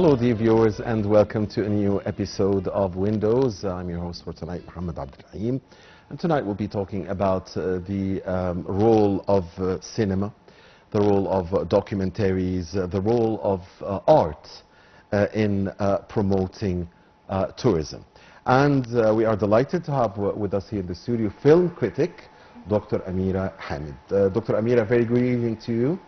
Hello, dear viewers, and welcome to a new episode of Windows. I'm your host for tonight, Muhammad Abdul And tonight we'll be talking about uh, the um, role of uh, cinema, the role of uh, documentaries, uh, the role of uh, art uh, in promoting tourism. And we are delighted to have with us here in the studio film critic, Dr. Amira Hamed. Dr. Amira, very good evening to you.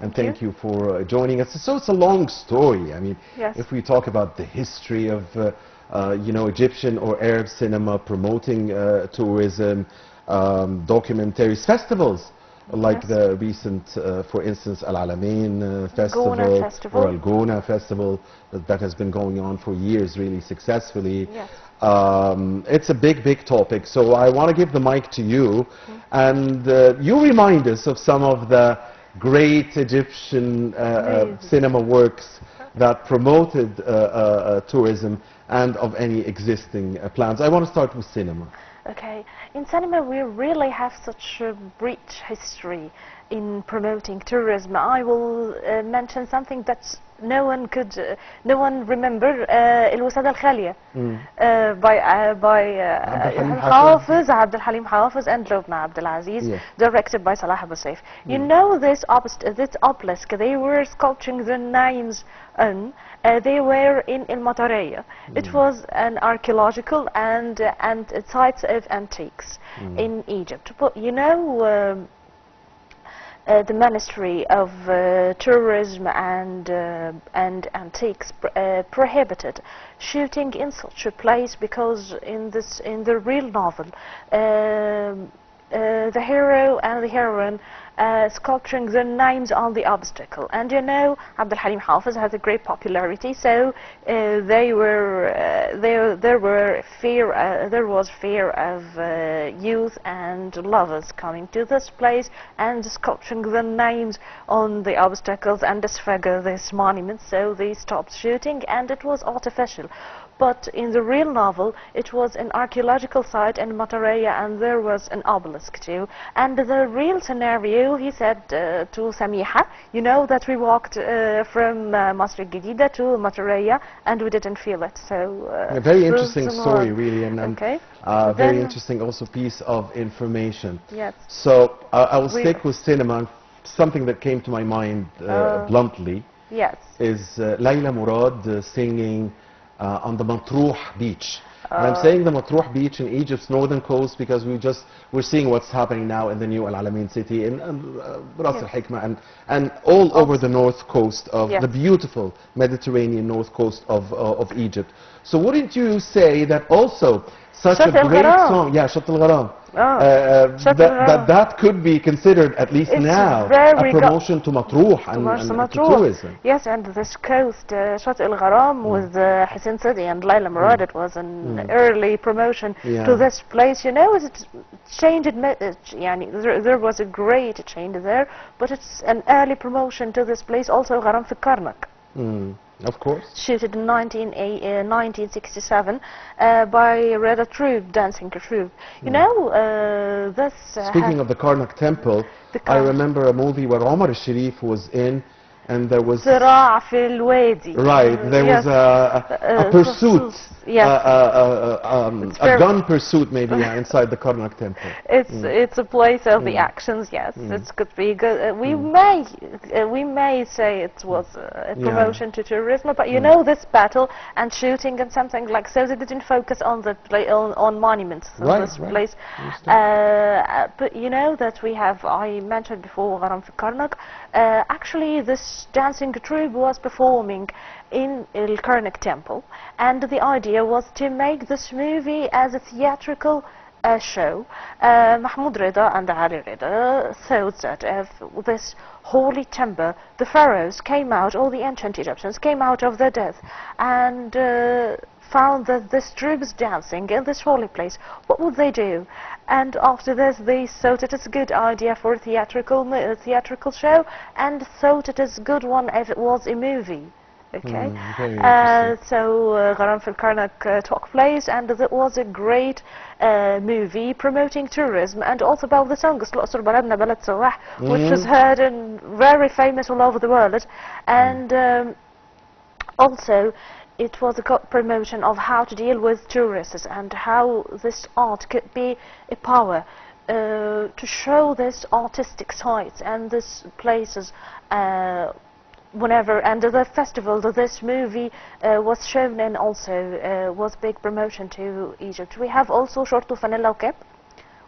And Thank thank you, for uh, joining us. So it's a long story. I mean, Yes. if we talk about the history of, uh, uh, you know, Egyptian or Arab cinema promoting uh, tourism, um, documentaries, festivals, like Yes. the recent, uh, for instance, Al Alamein uh, festival, Festival. or Al Gouna festival that, that has been going on for years, really successfully. Yes. Um, it's a big, big topic. So I want to give the mic to you, and uh, you remind us of some of the great Egyptian uh, uh, cinema works that promoted uh, tourism and of any existing uh, plans. I want to start with cinema. Okay, in cinema we really have such a rich history in promoting tourism. I will uh, mention something that no one could, uh, no one remember, uh, الوسادة الخالية uh, by, uh, by عبد الحليم uh, حافظ. Hafiz, Abd al-Halim Hafiz and Lubna Abdul Aziz, Yes. directed by Salah Abu Saif. You know this, obst- this obelisk, they were sculpturing their names on, uh, they were in El Mataraya. It was an archaeological and, uh, and uh, sites of antiques in Egypt. But you know, um, uh, the Ministry of uh, Tourism and uh, and Antiques pr- uh, prohibited shooting in such a place because in this in the real novel, um, uh, the hero and the heroine uh, sculpturing their names on the obstacle. And you know, Abdul Halim Hafiz has a great popularity, so uh, they were uh, there. There were fear. Uh, there was fear of uh, youth and lovers coming to this place and sculpturing their names on the obstacles and disfigure this monument. So they stopped shooting, and it was artificial. But in the real novel, it was an archaeological site in Mataraya, and there was an obelisk too. And the real scenario, he said uh, to Samiha, you know that we walked uh, from uh, Masr Gedida to Mataraya, and we didn't feel it. So uh, A very interesting story, really, and, and Okay. uh, very Then- interesting also piece of information. Yes. So I will stick with cinema. Something that came to my mind uh, Uh, bluntly Yes. is uh, Layla Murad singing uh, on the Matruh beach. and I'm Uh, saying the Matruh beach in Egypt's northern coast because we just we're seeing what's happening now in the new Al Alamein city in uh, Ras Al Yes. Hikmah and and all over the north coast of Yes. the beautiful Mediterranean north coast of uh, of Egypt. So wouldn't you say that also such a great song, yeah, Shat al Oh, uh, that, that that could be considered at least It's now a promotion to Matruh and, and, and to tourism. Yes, and this coast, uh, Shat al Gharam with uh, Hussein Sedki and Layla Murad, it was an early promotion Yeah. to this place. You know, it changed, uh, yani, there, there was a great change there, but it's an early promotion to this place. Also, Gharam fi Karnak. Mm, of course. Shooted in 19, uh, 1967 uh, by Reda Troupe, dancing troupe. You know, uh, this. Uh, Speaking of the Karnak temple, The I remember a movie where Omar al-Sharif was in and there was صراع في الوادي. right there Yes. was a, a, a Uh, pursuit yes. a, a, a, um, It's a very- gun pursuit maybe yeah, inside the Karnak temple It's it's a place of the actions. Yes, it could be good. Uh, we may uh, we may say it was uh, a Yeah. promotion to tourism, but you know this battle and shooting and something like so they didn't focus on the pla- on, on monuments in Right, this right. place. Understand. Uh, but you know that we have I mentioned before Gharam fi Karnak. Uh, actually, this dancing troupe was performing in El Karnak temple, and the idea was to make this movie as a theatrical uh, show. Uh, Mahmoud Rida and Ali Rida thought that if this holy temple, the pharaohs came out, all the ancient Egyptians came out of their death, and uh, found that this troupe is dancing in this holy place, what would they do? and after this they thought it is a good idea for a theatrical a theatrical show and thought it is good one if it was a movie. Okay. Mm, uh, so uh, Filkarnak uh, took place and it was a great uh, movie promoting tourism and also about the song Slosur Baladna Balad Sawah which was hmm. heard and very famous all over the world. And um, also it was a promotion of how to deal with tourists and how this art could be a power uh, to show this artistic sites and these places uh, whenever and the festival that this movie uh, was shown in also uh, was big promotion to Egypt. We have also short Shorto Vanilla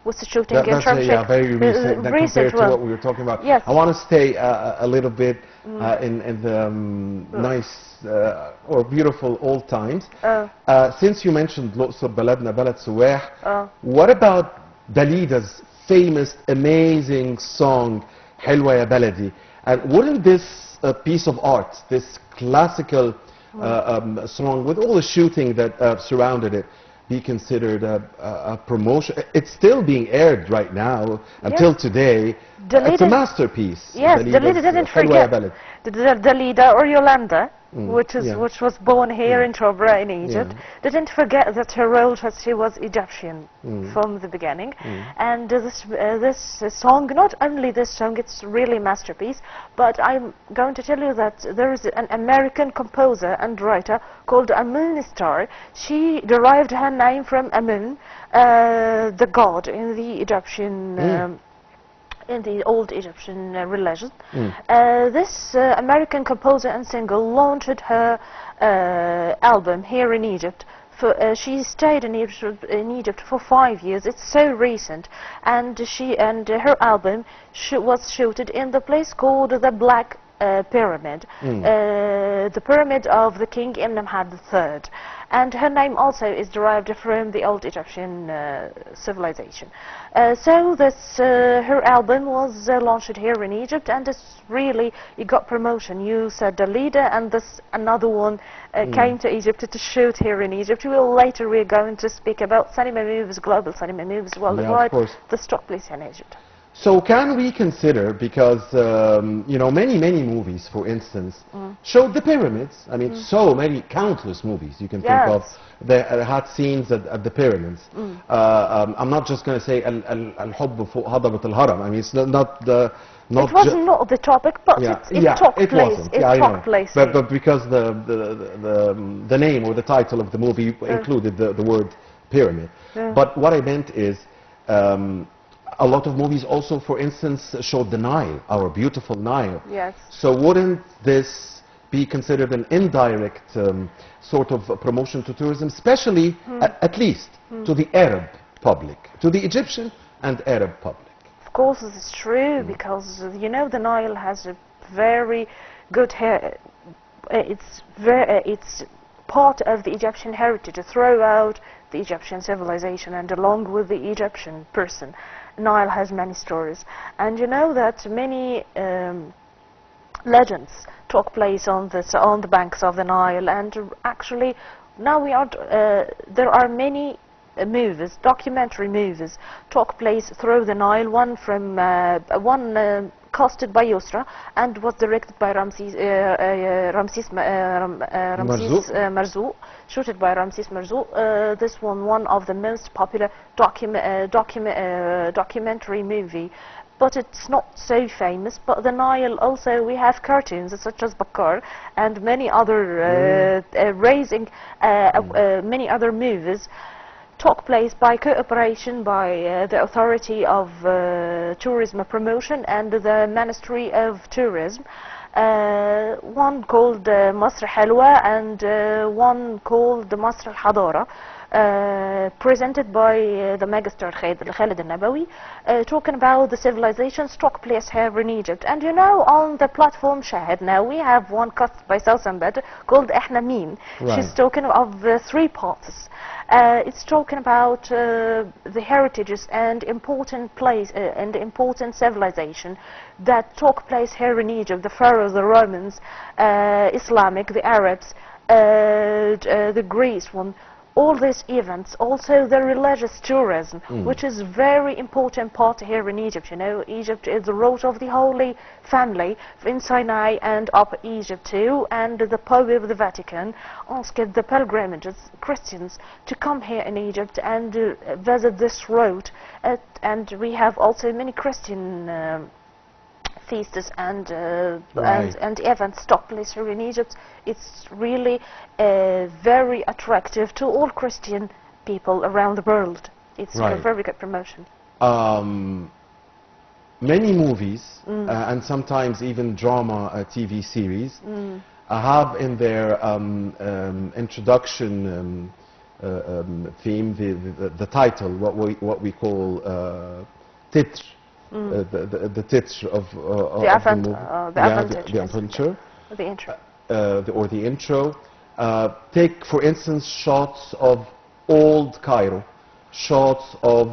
with the shooting that, in Sharm Yeah, very recent, uh, recent compared well. to what we were talking about. Yes. I want to stay uh, a little bit uh, in, in, the um, nice uh, or beautiful old times. Uh, since you mentioned Lu'sur, Baladna, Balad Suwah, oh. what about Dalida's famous, amazing song, Helwa Ya Baladi? And wouldn't this uh, piece of art, this classical um, song with all the shooting that surrounded it, be considered a, a, a, promotion. It's still being aired right now until yes. today. Dalida. It's a masterpiece. Yes, Dalida, Dalida didn't forget the, the, Dalida or Yolanda, which is yeah. which was born here in Shubra in Egypt, didn't forget that her role was she was Egyptian from the beginning, and uh, this uh, this uh, song, not only this song, it's really a masterpiece, but I'm going to tell you that there is an American composer and writer called Amun Star. She derived her name from Amun, uh, the god in the Egyptian. Um, in the old Egyptian uh, religion. Uh, this uh, American composer and singer launched her uh, album here in Egypt. For, uh, she stayed in Egypt, in Egypt for five years. It's so recent, and she and her album sh was shooted in the place called the Black uh, Pyramid, uh, the pyramid of the King Amenemhat III. And her name also is derived from the old Egyptian uh, civilization. Uh, so this, uh, her album was uh, launched here in Egypt, and it's really it got promotion. You said Dalida, and this another one uh, came to Egypt to shoot here in Egypt. We will later we're going to speak about cinema movies, global cinema movies worldwide. course. The stock place in Egypt. So can we consider, because um, you know many many movies, for instance, Mm. showed the pyramids. I mean, so many countless movies you can think Yes. Mm. of that uh, had scenes at, at the pyramids. Uh, um, I'm not just going to say al al الحب فوق هضبة الهرم. I mean, it's not, not the not It was ju- not the topic, but yeah, it, it yeah, took it place. wasn't. It yeah, I took know. place. But, here. but because the the, the, the, um, the name or the title of the movie included the, the word pyramid. But what I meant is um, a lot of movies also, for instance, showed the Nile, our beautiful Nile. Yes. So wouldn't this be considered an indirect um, sort of promotion to tourism, especially, a- at least, to the Arab public, to the Egyptian and Arab public? Of course, this is true because uh, you know the Nile has a very good hair. It's very, it's part of the Egyptian heritage throughout the Egyptian civilization and along with the Egyptian person. Nile has many stories, and you know that many. Um, legends took place on this on the banks of the Nile and actually now we are uh, there are many uh, movies documentary movies took place through the Nile one from uh, one uh, casted by Yusra and was directed by Ramses uh, uh, Ramses uh, uh, Ramses Marzouk. Shooted by Ramses Marzouk uh, this one one of the most popular docu- uh, docu- uh, documentary movie. But it's not so famous. But the Nile also we have cartoons such as Bakar and many other uh, uh, raising uh, uh, many other movies. Took place by cooperation by uh, the authority of uh, tourism promotion and the Ministry of Tourism. Uh, one called uh, Masr Halwa and uh, one called al-Hadara. uh, presented by uh, the megastar Khalid al-Nabawi uh, talking about the civilizations took place here in Egypt. And you know on the platform Shahid now we have one cast by Salsambed called Ehna Meen Right. she's talking of uh, three parts uh, it's talking about uh, the heritages and important place uh, and important civilization that took place here in Egypt. The pharaohs the Romans uh, Islamic the Arabs uh, uh, the Greece one all these events, also the religious tourism, which is very important part here in Egypt. You know, Egypt is the root of the Holy Family in Sinai and Upper Egypt too, and the Pope of the Vatican asked the pilgrimages, Christians, to come here in Egypt and uh, visit this road. Uh, and we have also many Christian um, feasts and uh, Right. and, and events took place here in Egypt. It's really uh, very attractive to all Christian people around the world. It's a very good promotion. um, many movies Mm. uh, and sometimes even drama uh, TV series Mm. uh, have in their um, um, introduction um, uh, um, theme the, the, the title, what we, what we call uh, titre, uh, the, the, the titre of, uh, of Mm. The avant- uh, the yeah, advantage, the, the adventure The intro. uh, the, or the intro. Uh, take, for instance, shots of old Cairo, shots of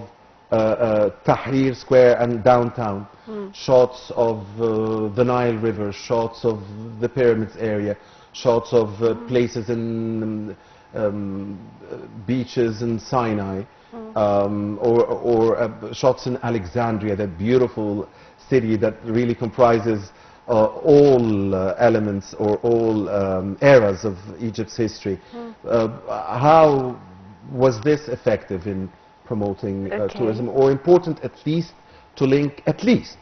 uh, uh, Tahrir Square and downtown, shots of uh, the Nile River, shots of the pyramids area, shots of uh, places in um, uh, beaches in Sinai, um, or, or uh, shots in Alexandria, that beautiful city that really comprises uh, all uh, elements or all um, eras of Egypt's history. Uh, how was this effective in promoting uh, Okay. tourism, or important at least to link at least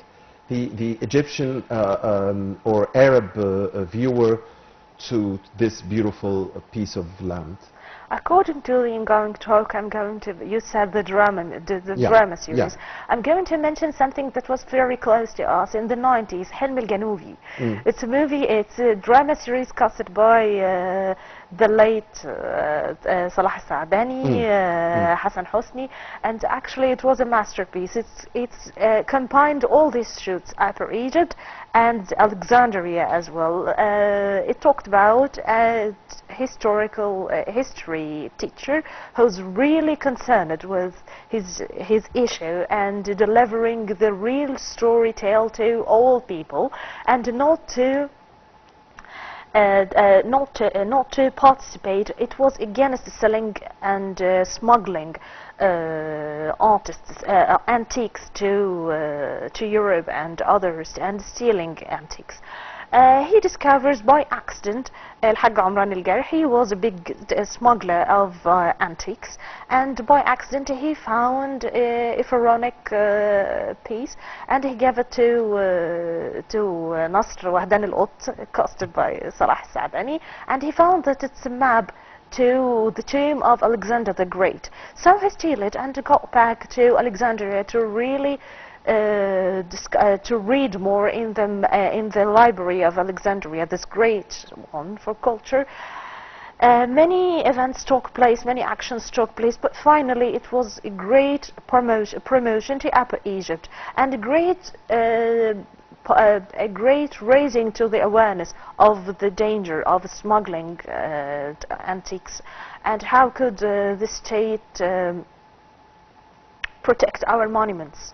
the, the Egyptian uh, um, or Arab viewer to this beautiful piece of land? According to the ongoing talk, I'm going to. You said the drama, the, the Yeah, drama series. yeah. I'm going to mention something that was very close to us in the 90s, Helm el Ganoubi. Mm. It's a movie. It's a drama series casted by uh, the late uh, uh, Salah Saadani, Mm. uh, Hassan Hosni, and actually it was a masterpiece. It's it's uh, combined all these shoots, Upper Egypt and Alexandria as well. Uh, it talked about a historical uh, history teacher who's really concerned with his his issue and delivering the real story tale to all people and not to not to, uh, not to participate. It was against selling and uh, smuggling uh, artists uh, uh, antiques to uh, to Europe and others and stealing antiques. Uh, he discovers by accident El Gar. He was a big uh, smuggler of uh, antiques, and by accident he found a pharaonic uh, piece, and he gave it to uh, to Nasr Wahdan Al Ut, casted by Salah Saadani, and he found that it's a map to the tomb of Alexander the Great. So he stole it and got back to Alexandria to really to read more in the uh, in the library of Alexandria, this great one for culture. Uh, many events took place, many actions took place, but finally it was a great promotion, promotion to Upper Egypt and a great, uh, uh, a great raising to the awareness of the danger of smuggling uh, antiques and how could uh, the state um, protect our monuments.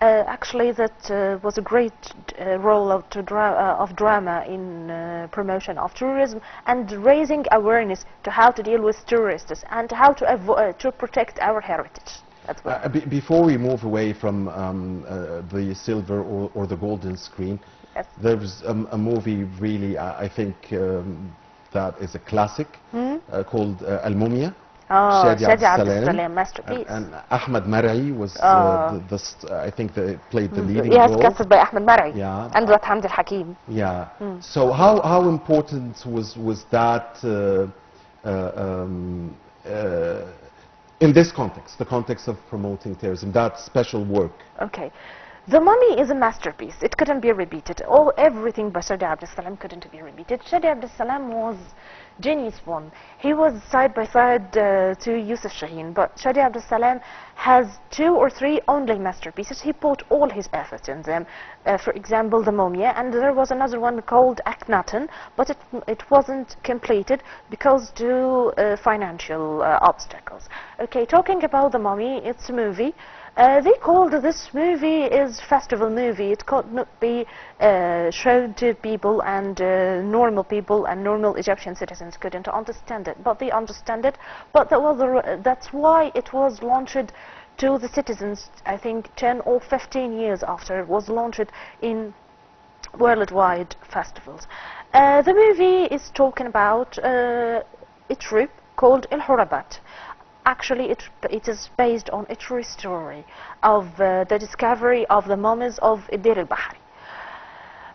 Uh, actually, that uh, was a great uh, role of, to dra- uh, of drama in uh, promotion of tourism and raising awareness to how to deal with tourists and how to avo- uh, to protect our heritage. That's what. Be- before we move away from um, uh, the silver or, or the golden screen, Yes. there's um, a movie really, I, I think, um, that is a classic uh, called uh, Al Mumia. Oh, Shadi Abdel Salam. Masterpiece. And, and Ahmed Mar'i was Oh. uh, the, the, st- I think the, played the leading yes, role. casted by Ahmed Mar'i Yeah. and Hamd al-Hakim. Yeah. So how how important was was that uh, uh, um, uh, in this context, the context of promoting terrorism, that special work? Okay. The Mummy is a masterpiece. It couldn't be repeated. All everything by Shadi Abdel Salam couldn't be repeated. Shadi Salam was genius one. He was side by side uh, to Yusuf Shaheen, but Shadi Salam has two or three only masterpieces. He put all his effort in them. Uh, for example, the Mumia, and there was another one called Akhenaten, but it it wasn't completed because due uh, financial uh, obstacles. Okay, talking about the Mummy, it's a movie. Uh, they called this movie is festival movie. It could not be uh, shown to people and uh, normal people and normal Egyptian citizens couldn't understand it, but they understand it. But that was that's why it was launched to the citizens. I think 10 or 15 years after it was launched in worldwide festivals. Uh, the movie is talking about uh, a trip called El Horabat. Actually, it, it is based on a true story of uh, the discovery of the mummies of Dir al-Bahri.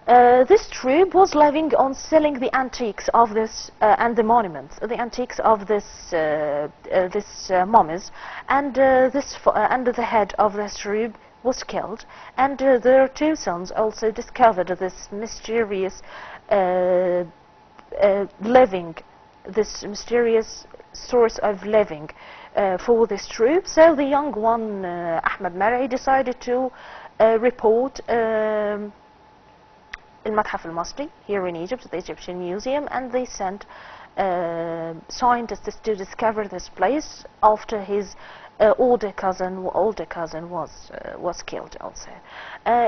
Uh, this troupe was living on selling the antiques of this uh, and the monuments, the antiques of this uh, uh, this uh, mummies, and uh, this and the head of this troupe was killed, and their two sons also discovered this mysterious living, this mysterious source of living uh, for this troop. So the young one, uh, Ahmed Mar'i, decided to uh, report um, in Madhaf al-Masri here in Egypt, the Egyptian Museum, and they sent uh, scientists to discover this place after his uh, older cousin, older cousin was uh, was killed also.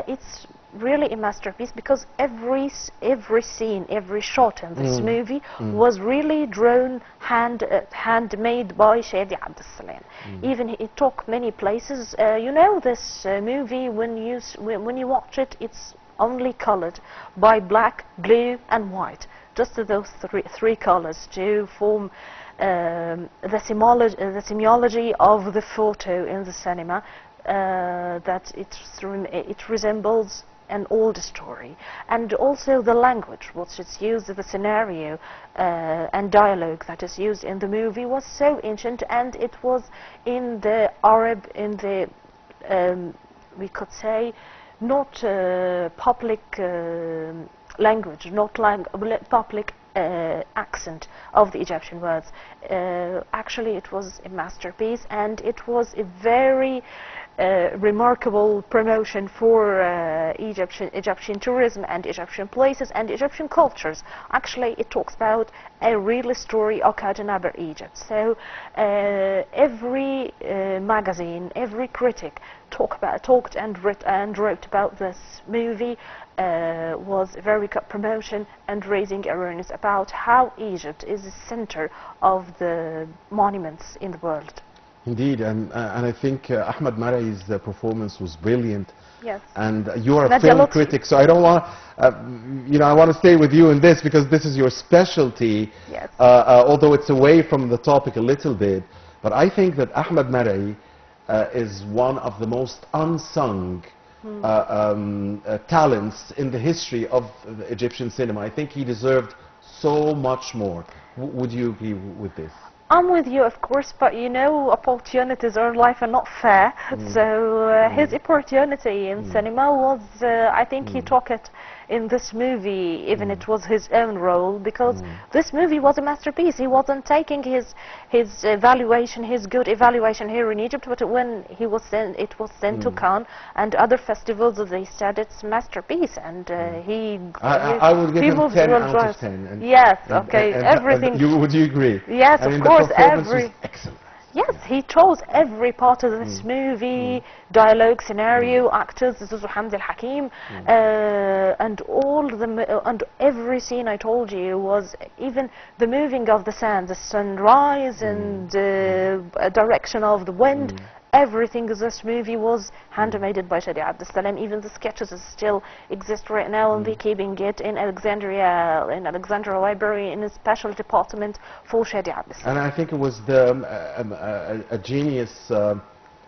it's really a masterpiece because every every scene, every shot in this movie was really drawn hand uh, handmade by Shadi Abdessalam. Even it took many places. Uh, you know this uh, movie when you s- when, when you watch it, it's only colored by black, blue, and white. Just those three, three colors to form um, the, semology, uh, the semiology of the photo in the cinema. Uh, that it, it resembles an older story, and also the language which is used, the scenario uh, and dialogue that is used in the movie was so ancient, and it was in the Arab, in the um, we could say, not uh, public um language, not lang- public uh, accent of the Egyptian words. Uh, actually, it was a masterpiece, and it was a very remarkable promotion for uh, Egyptian Egyptian tourism and Egyptian places and Egyptian cultures. Actually, it talks about a real story occurred in Upper Egypt. So uh, every uh, magazine, every critic talk about, talked and, writ, and wrote about this movie. Uh, was very good promotion and raising awareness about how Egypt is the center of the monuments in the world. Indeed, and, uh, and I think uh, Ahmed Marai's uh, performance was brilliant. Yes. And uh, you are a Nadia film Lotfi. critic, so I don't want, uh, you know, I want to stay with you in this because this is your specialty. Yes. Uh, uh, although it's away from the topic a little bit, but I think that Ahmed Marai uh, is one of the most unsung Hmm. uh, um, uh, talents in the history of the Egyptian cinema. I think he deserved so much more. W- would you agree with this? I'm with you, of course, but you know, opportunities in life are not fair. So uh, his opportunity in cinema was, uh, I think he took it in this movie, even it mm. was his own role, because mm. this movie was a masterpiece. He wasn't taking his his evaluation, his good evaluation here in Egypt, but when he was sent, it was sent to mm. Cannes and other festivals, they said it's masterpiece, and uh, he. I, I, I would give him moved 10 out of 10. and- Yes, and- okay, and- and everything. you, would you agree? Yes, I of mean, course, every- excellent. Yes, he chose every part of this mm. movie, mm. dialogue, scenario, mm. actors. This is Hamd al Hakim, uh, and all the uh, and every scene I told you was even the moving of the sand, the sunrise, and uh, direction of the wind. Everything in this movie was handmade by Shadi Abdessalam. Even the sketches still exist right now, and they're keeping it in Alexandria, in Alexandria Library, in a special department for Shadi Abdessalam. And I think it was the, um, um, a, a genius um,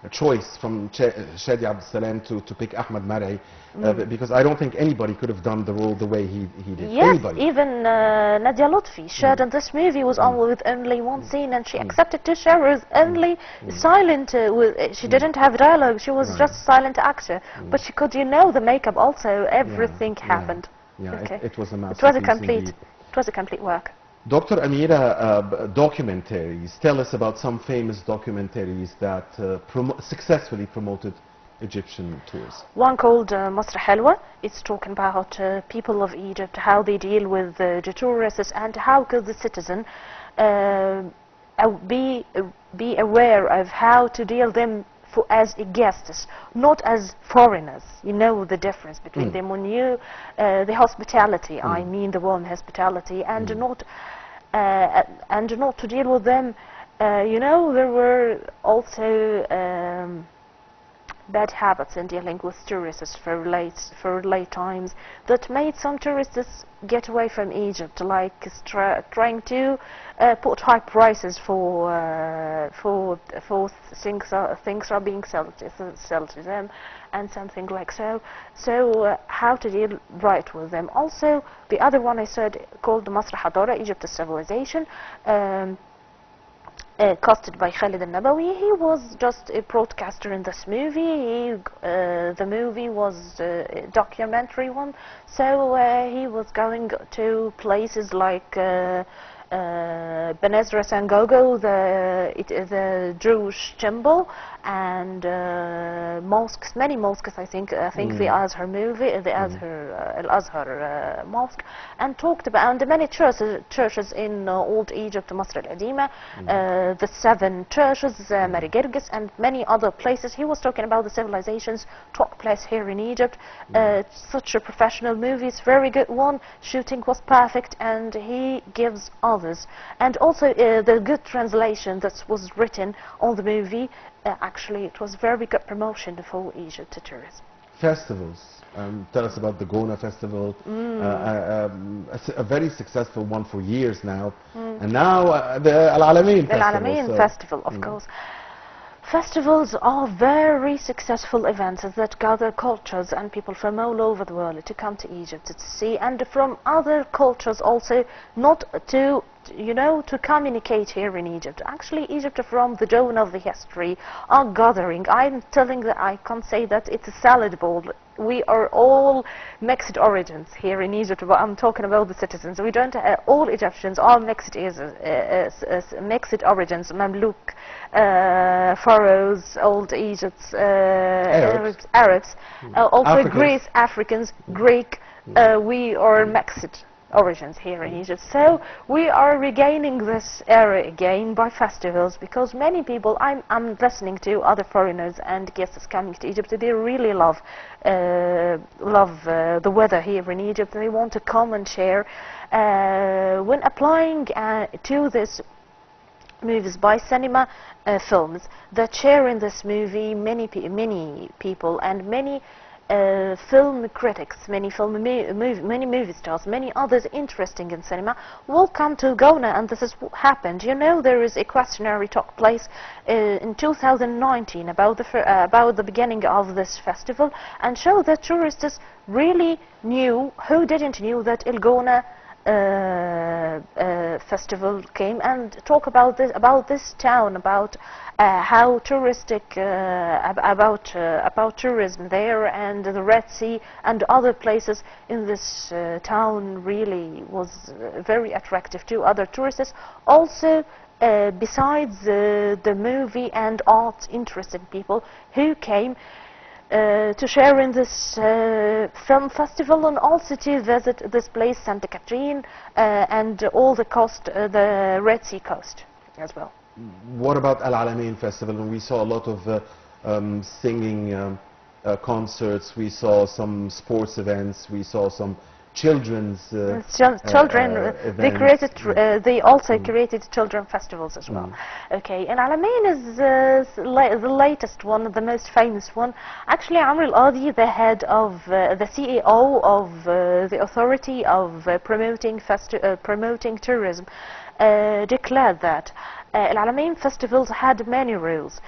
choice from Ch- uh, Shadi Abdessalam to, to pick Ahmed Marai uh, mm. b- because I don't think anybody could have done the role the way he, he did. Yes, anybody. even uh, Nadia Lutfi shared in mm. this movie was on mm. with only one scene, and she accepted to share with only silent. Uh, with uh, she didn't have dialogue; she was Right. just silent actor. But she could, you know, the makeup also. Everything yeah. happened. Yeah, it- okay. it was a masterpiece. It was a complete. indeed. It was a complete work. Dr. Amira, uh, documentaries. Tell us about some famous documentaries that uh, successfully promoted Egyptian tours. One called uh, Masr Halwa. It's talking about uh, people of Egypt, how they deal with uh, the tourists, and how could the citizen uh, be be aware of how to deal them for, as guests, not as foreigners. You know the difference between Mm. them when uh, the hospitality. I mean the warm hospitality, and not uh, and not to deal with them. Uh, you know there were also. Um, bad habits in dealing with tourists for late for late times that made some tourists get away from Egypt, like trying to uh, put high prices for uh, for for things things are being sold to, them, and something like so. So uh, how to deal right with them? Also, the other one I said called Masr Hadara, Egypt is civilization. Um, uh, casted by Khalid al-Nabawi. He was just a broadcaster in this movie. He, uh, the movie was a documentary one, so uh, he was going to places like uh, uh, Ben Ezra Synagogue, the, it, the Jewish temple, and uh, mosques, many mosques, I think, I think the Azhar movie, the Azhar, uh, Al-Azhar uh, mosque, and talked about, and many churches, churches in uh, Old Egypt, Masr al-Adima, uh, the seven churches, uh, Mary Girgis, and many other places. He was talking about the civilizations took place here in Egypt. Uh, such a professional movie, it's very good one. Shooting was perfect, and he gives others. And also uh, the good translation that was written on the movie. Uh, actually, it was very good promotion for Egypt to tourism. Festivals. Um, tell us about the Gouna Festival. Uh, uh, um, a, a very successful one for years now. And now uh, the Al Alamein Festival. Alamein so- Festival, of course. Festivals are very successful events that gather cultures and people from all over the world to come to Egypt to see, and from other cultures also, not to, you know, to communicate here in Egypt. Actually, Egypt from the dawn of the history are gathering. I'm telling that I can't say that it's a salad bowl. We are all mixed origins here in Egypt, but I'm talking about the citizens. We don't, uh, all Egyptians are mixed, uh, uh, s- mixed origins, Mamluk, uh, Pharaohs, Old Egypt's, uh, Arabs, Arabs uh, also Africans. Greece, Africans, Greek, uh, we are mixed origins here in Egypt. So we are regaining this era again by festivals because many people, I'm, I'm listening to other foreigners and guests coming to Egypt, they really love, uh, love uh, the weather here in Egypt. They want to come and share. Uh, when applying uh, to this movies by cinema uh, films that share in this movie many pe- many people and many uh, film critics, many film mo- mov- many movie stars, many others interesting in cinema will come to Gouna, and this has happened. You know, there is a questionnaire took place uh, in 2019 about the uh, about the beginning of this festival, and show that tourists really knew who didn't knew that Il Gouna uh, festival came and talk about this about this town about uh, how touristic uh, ab- about uh, about tourism there and the Red Sea and other places in this uh, town really was uh, very attractive to other tourists. Also uh, besides uh, the movie and art interested people who came uh, to share in this uh, film festival and also to visit this place, Santa Catherine, uh, and all the coast, uh, the Red Sea coast as well. What about Al Alamein Festival? And we saw a lot of uh, um, singing um, concerts. We saw some sports events. We saw some children's. Uh, uh, children, uh, they created, uh, they also created children festivals as well. Okay, and Alamein is uh, la- the latest one, the most famous one. Actually, Amr Al-Adi, the head of, uh, the CEO of uh, the authority of uh, promoting, festi- uh, promoting tourism, uh, declared that uh, Al-Alamein festivals had many rules.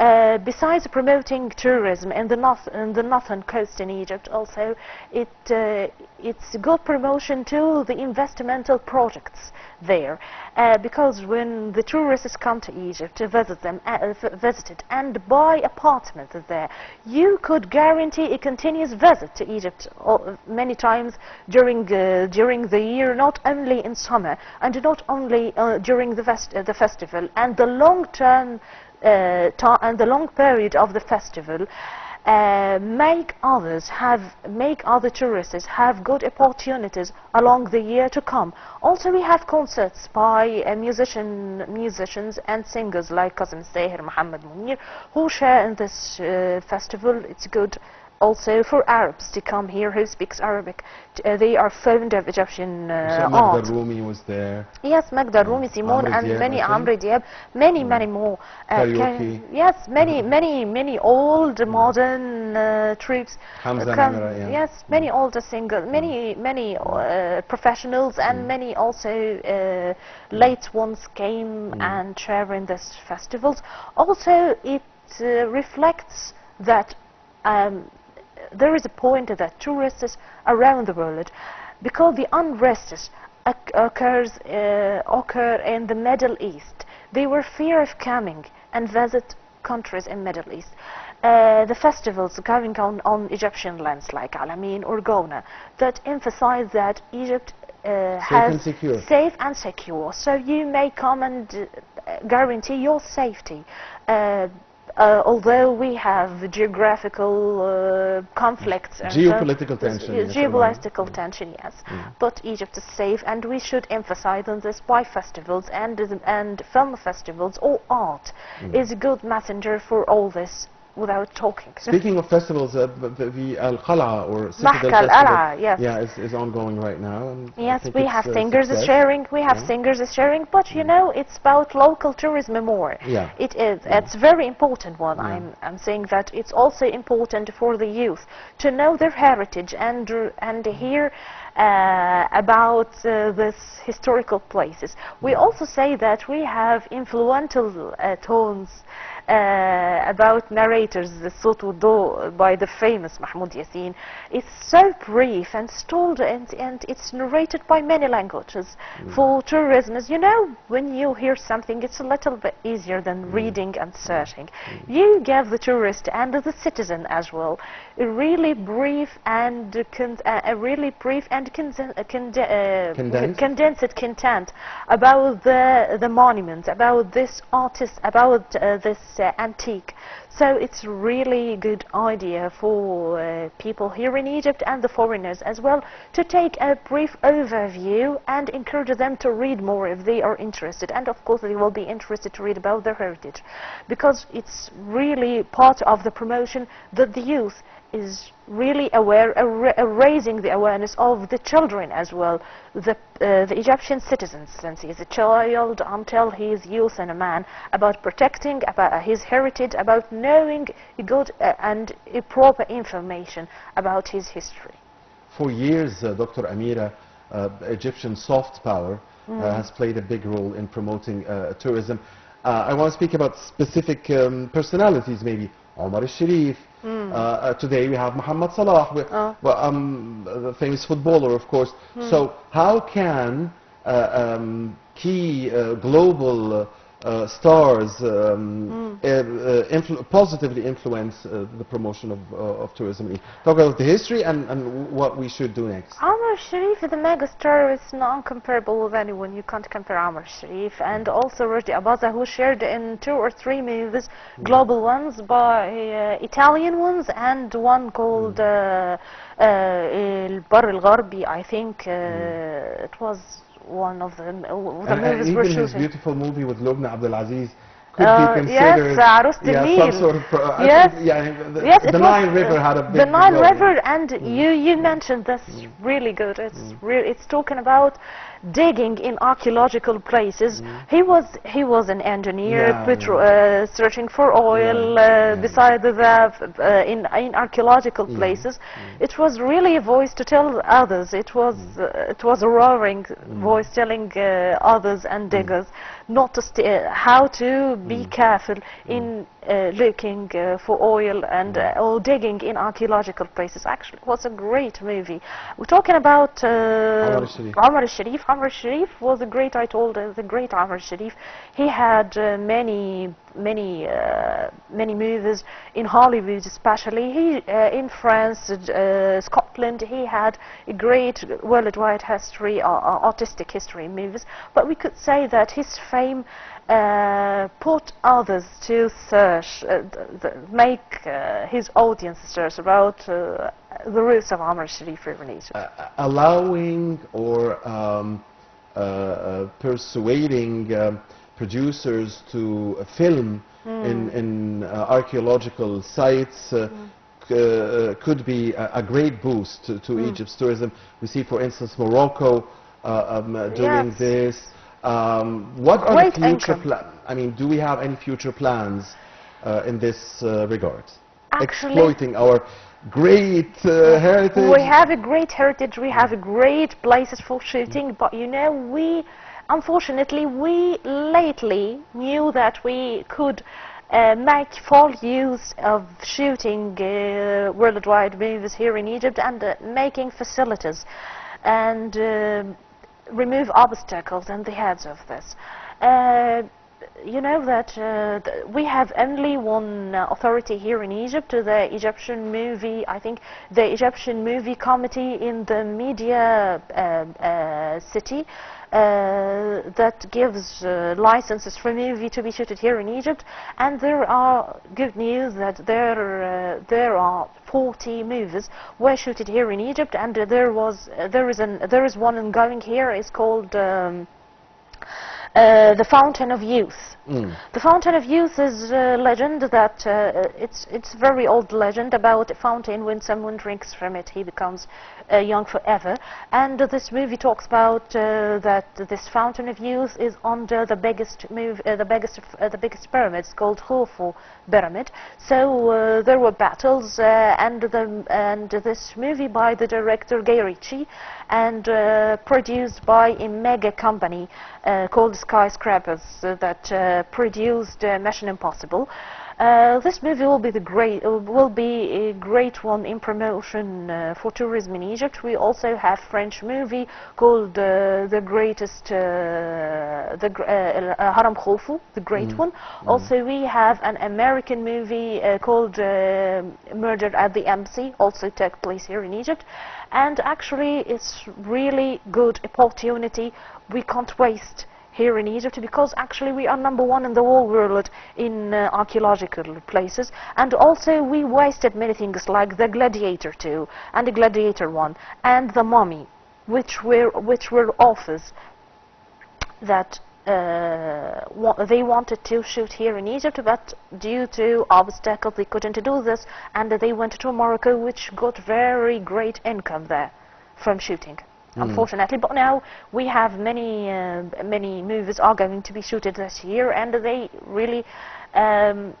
Uh, besides promoting tourism in the north in the northern coast in Egypt, also it uh, it's good promotion to the investmental projects there, uh, because when the tourists come to Egypt to visit them, uh, visit it and buy apartments there, you could guarantee a continuous visit to Egypt many times during uh, during the year, not only in summer and not only uh, during the, fest- uh, the festival, and the long term uh, ta- and the long period of the festival uh, make others have make other tourists have good opportunities along the year to come. Also, we have concerts by uh, musician musicians and singers like Qasim Sahir, Muhammad Munir, who share in this uh, festival. It's good also for Arabs to come here who speaks Arabic. Uh, they are fond of Egyptian uh, So art. Magda Rumi was there. Yes, Magda Rumi, Simone, Amr and Diab, many. Amr Diab, many, many more. Uh, yes, many, many, many old modern uh, troops. Hamza Namira, yeah. Yes, many older singers, many, many uh, professionals, and many also uh, late ones came and share in these festivals. Also, it uh, reflects that um, there is a point that tourists around the world, because the unrest occurs uh, occur in the Middle East, they were fear of coming and visit countries in Middle East. Uh, the festivals going on on Egyptian lands like Alamein or Gouna that emphasize that Egypt uh, has and safe and secure. So you may come and uh, guarantee your safety. Uh, although we have geographical uh, conflicts and so- Geopolitical tension, Yes, yes, geopolitical tension, yes. But Egypt is safe, and we should emphasize on this by festivals and and film festivals or art is a good messenger for all this without talking. Speaking of festivals, uh, the, Al Qal'a or Citadel Mahka Festival, yes. yeah, is, is ongoing right now. And Yes, we have singers success. sharing. We have Yeah. singers sharing, but you know, it's about local tourism more. Yeah. It is. It's very important one. I'm I'm saying that it's also important for the youth to know their heritage and uh, and hear uh, about uh, this historical places. We also say that we have influential uh, tones uh, about narrators, the Sot Do by the famous Mahmoud Yassin. It's so brief and told and, and it's narrated by many languages. Mm. For tourism, as you know, when you hear something, it's a little bit easier than mm. reading and searching. Mm. You give the tourist and the citizen as well really brief and uh, con- uh, a really brief and uh, uh, Condensed? condensed content about the the monument, about this artist, about uh, this uh, antique. So it's really a good idea for uh, people here in Egypt and the foreigners as well to take a brief overview and encourage them to read more if they are interested. And of course they will be interested to read about their heritage because it's really part of the promotion that the youth is really aware, raising the awareness of the children as well, the, uh, the Egyptian citizens, since he is a child until he is youth and a man, about protecting about his heritage, about knowing good uh, and proper information about his history. For years, uh, Dr. Amira, uh, Egyptian soft power Mm. uh, has played a big role in promoting uh, tourism. Uh, I want to speak about specific um, personalities, maybe Omar al-Sharif. Uh, uh, today we have Muhammad Salah, we- Mm. Oh. well, um, the famous footballer, of course. Hmm. So how can uh, um, key uh, global uh, stars um, Hmm. uh, uh, influ- positively influence uh, the promotion of, uh, of tourism? Talk about the history and, and what we should do next. Omar Sharif, the megastar, is non-comparable with anyone. You can't compare Omar Sharif. And also Rushdie Abaza, who shared in two or three movies, global ones, by uh, Italian ones, and one called uh, uh, El Bar El Gharbi, I think. Uh, It was one of the, uh, the And, and movies even were his shooting. beautiful movie with Lubna Abdulaziz could Uh, be yes, considered Arus yeah, some sort of I Yes. yeah, the, Yes, the Nile River uh, had a big the Nile role. River, and you you mentioned this really good. It's Mm. re- it's talking about digging in archaeological places. He was he was an engineer, Mm. Yeah, petro- yeah. uh, searching for oil Yeah, uh, beside the uh, in in archaeological places. It was really a voice to tell others. It was Mm. uh, it was a roaring voice telling uh, others and diggers not to uh, how to be careful in uh, looking uh, for oil and uh, or digging in archaeological places. Actually, it was a great movie. We're talking about uh, Omar al-Sharif. Omar al-Sharif. Was a great, I told, the great Omar al-Sharif. He had uh, many, many, uh, many movies in Hollywood, especially. He uh, in France, uh, Scotland. He had a great worldwide history, uh, uh, artistic history in movies. But we could say that his fame uh, put others to search, uh, make uh, his audience search about the roots of in uh, allowing or um, persuading um, producers to uh, film in, in uh, archaeological sites uh, uh, could be a, a great boost to, to Hmm. Egypt's tourism. We see, for instance, Morocco uh, um, uh, doing Yes. this. Um, what are the future plans? I mean, do we have any future plans uh, in this uh, regard? Actually- Exploiting our great uh, heritage. We have a great heritage, we have great places for shooting, but you know, we, unfortunately, we lately knew that we could uh, make full use of shooting uh, worldwide movies here in Egypt and uh, making facilities and um remove obstacles and the heads of this. Uh, you know that uh, th- we have only one uh, authority here in Egypt, uh, the Egyptian movie, I think the Egyptian movie committee in the media uh, uh, city uh, that gives uh, licenses for movie to be shooted here in Egypt and there are good news that there uh, there are 40 movies were shooted here in Egypt and uh, there was uh, there is an there is one ongoing here it's called um, uh, the Fountain of Youth. Mm. The Fountain of Youth is a legend that uh, it's it's very old legend about a fountain. When someone drinks from it, he becomes uh, young forever. And uh, this movie talks about uh, that this Fountain of Youth is under the biggest move, uh, the biggest uh, the biggest pyramid. Called Khufu Pyramid. So uh, there were battles, and the and this movie by the director Guy Ritchie, and produced by a mega company called Skyscrapers that produced Mission Impossible. Uh, this movie will be the great uh, will be a great one in promotion uh, for tourism in Egypt. We also have a French movie called uh, the greatest uh, the uh, uh, Haram Khufu, the great one. Also we have an American movie uh, called Murder at the Embassy, also took place here in Egypt. And actually it's really good opportunity we can't waste here in Egypt because actually we are number one in the whole world in uh, archaeological places and also we wasted many things like the gladiator 2 and the gladiator 1 and the mummy which were which were authors that uh, wa- they wanted to shoot here in Egypt, but due to obstacles they couldn't do this, and they went to Morocco, which got very great income there from shooting. Unfortunately, but now we have many uh, many movies are going to be shooted this year, and they really um,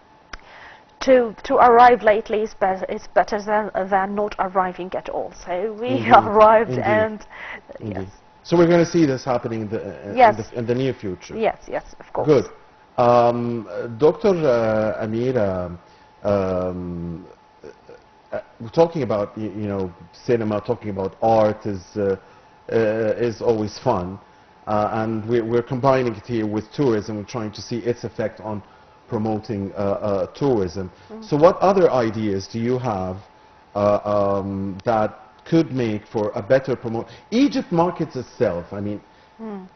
to to arrive lately is, be- is better than than not arriving at all. So we Indeed, arrived, indeed, and Indeed. yes, So we're going to see this happening in the, uh, in Yes. the, in the near future. yes, yes, of course. Good. Um, Dr. Uh, Amira, um, uh, uh, talking about you, you know cinema, talking about art is uh, is always fun, uh, and we're, we're combining it here with tourism. We're trying to see its effect on promoting uh, uh, tourism. So, what other ideas do you have uh, um, that could make for a better promote? Egypt markets itself. I mean,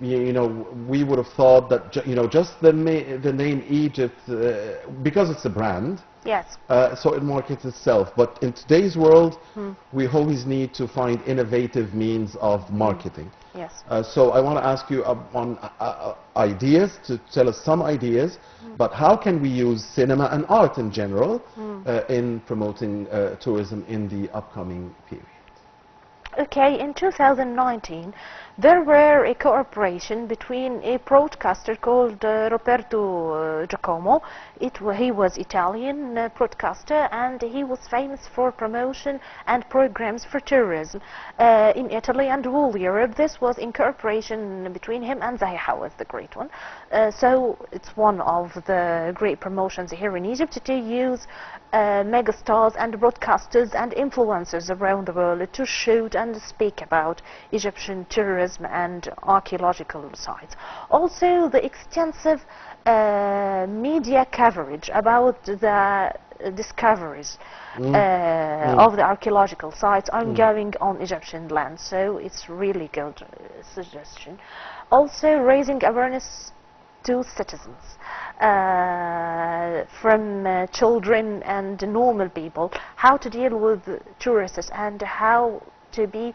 you, you know, we would have thought that you know just the the name Egypt uh, because it's a brand. Yes. Uh, so it markets itself. But in today's world, we always need to find innovative means of marketing. Yes. Uh, so I want to ask you uh, on uh, uh, ideas, to tell us some ideas, but how can we use cinema and art in general uh, in promoting uh, tourism in the upcoming period? Okay, in 2019, there were a cooperation between a broadcaster called uh, Roberto uh, Giacobbo. He was Italian uh, broadcaster and he was famous for promotion and programs for tourism uh, in Italy and all Europe. This was in cooperation between him and Zahi Hawass, the great one. Uh, so it's one of the great promotions here in Egypt to use uh, megastars and broadcasters and influencers around the world to shoot and speak about Egyptian tourism and archaeological sites. Also, the extensive uh, media coverage about the discoveries uh, of the archaeological sites ongoing on Egyptian land. So it's really good uh, suggestion. Also, raising awareness to citizens, uh, from uh, children and normal people, how to deal with tourists and how to be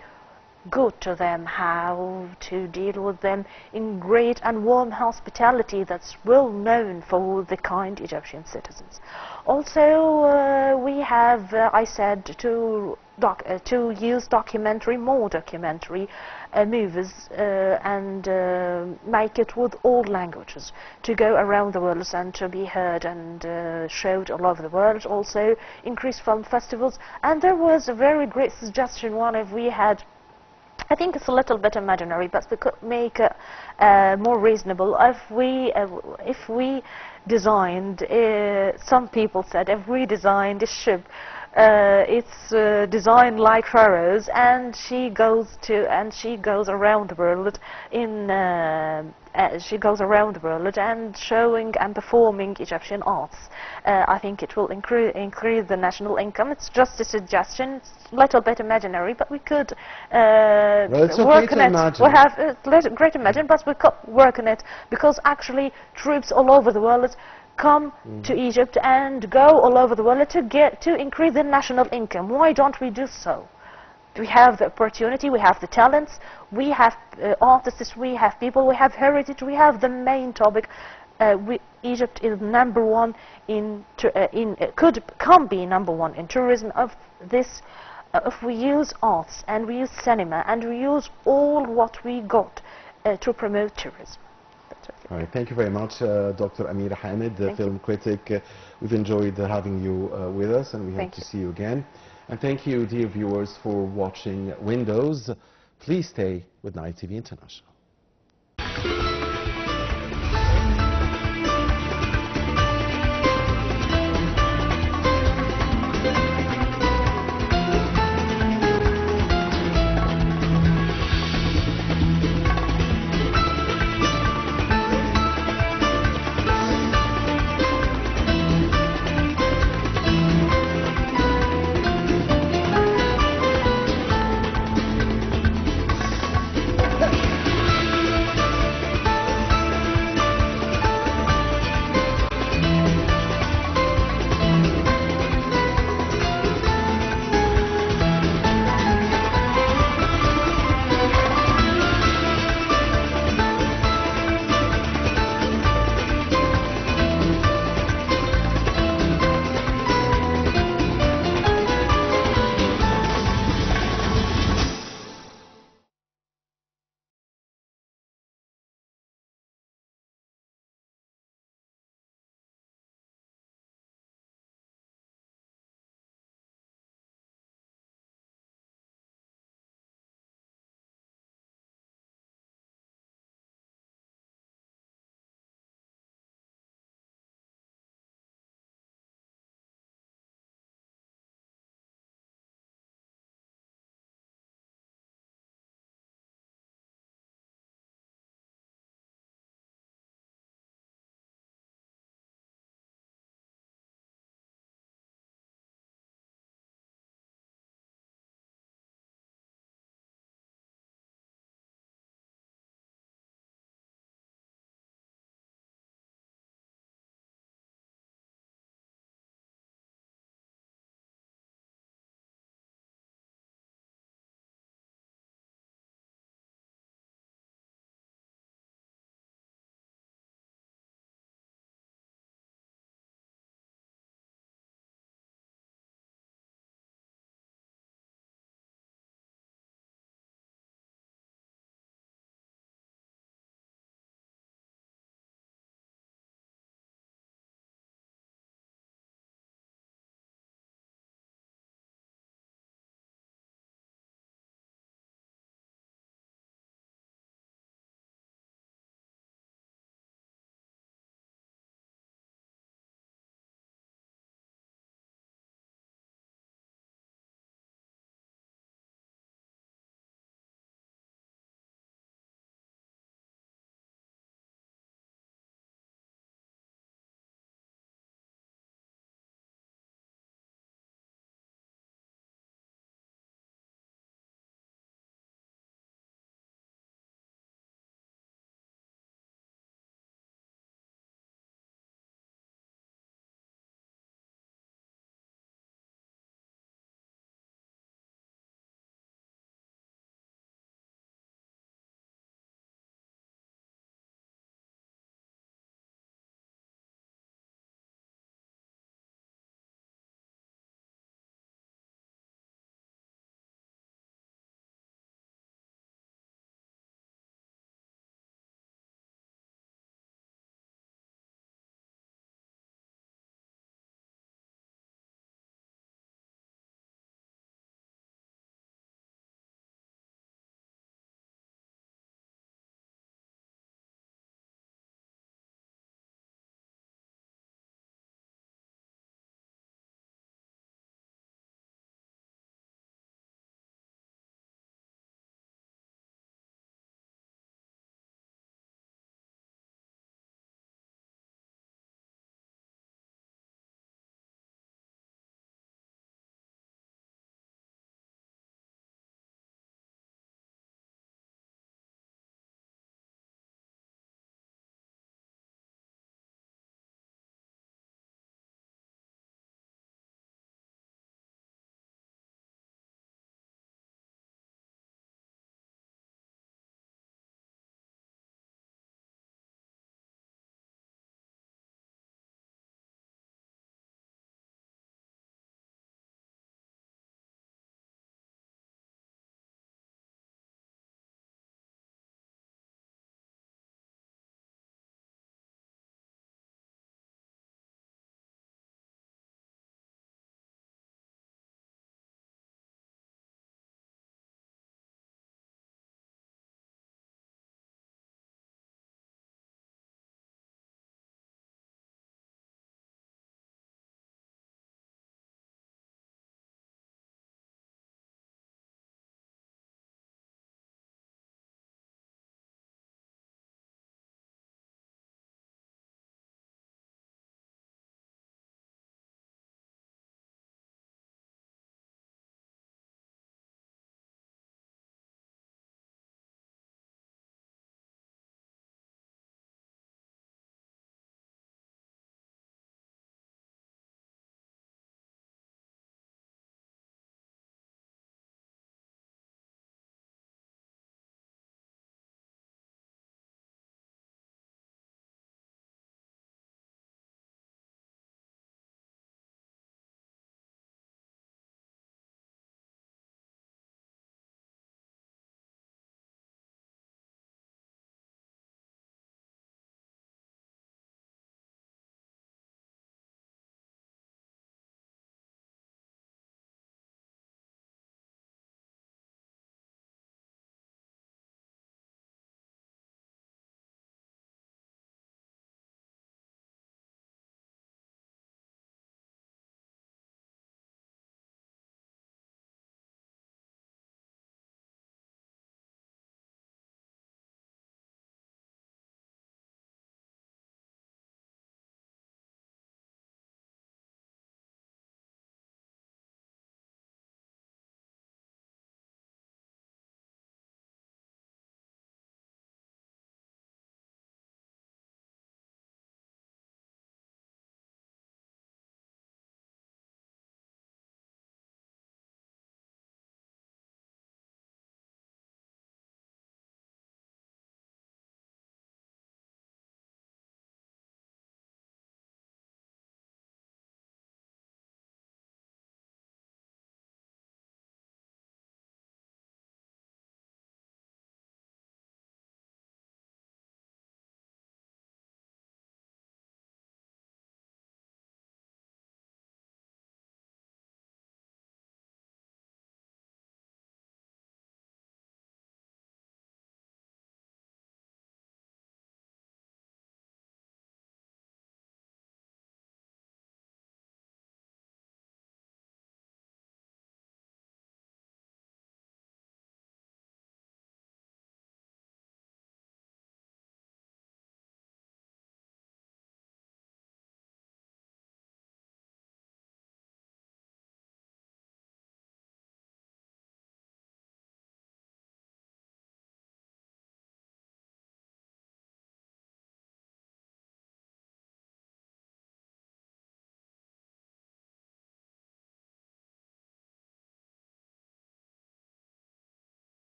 good to them, how to deal with them in great and warm hospitality that's well known for the kind Egyptian citizens. Also, uh, we have, uh, I said, to, uh, to use documentary, more documentary uh, movies uh, and uh, make it with all languages to go around the world and to be heard and showed all over the world. Also, increase film festivals. And there was a very great suggestion, one if we had I think it's a little bit imaginary, but we could make it uh, more reasonable if we uh, if we designed. Uh, some people said if we designed a ship uh, it's uh, designed like pharaohs and she goes to and she goes around the world in uh, uh, she goes around the world and showing and performing Egyptian arts. Uh, I think it will incre increase the national income. It's just a suggestion. It's a little bit imaginary, but we could uh, well, work on it. We have uh, great imagine, but we could work on it because actually troops all over the world come mm. to Egypt and go all over the world to get to increase their national income. Why don't we do so? We have the opportunity, we have the talents, we have uh, artists, we have people, we have heritage, we have the main topic. Uh, we, Egypt is number one in, uh, in uh, could can be number one in tourism of this uh, if we use arts and we use cinema and we use all what we got uh, to promote tourism. All right, thank you very much, uh, Dr. Amir Hamed, the film you. critic. Uh, we've enjoyed uh, having you uh, with us, and we thank hope you. to see you again. And thank you, dear viewers, for watching Windows. Please stay with Nile TV International.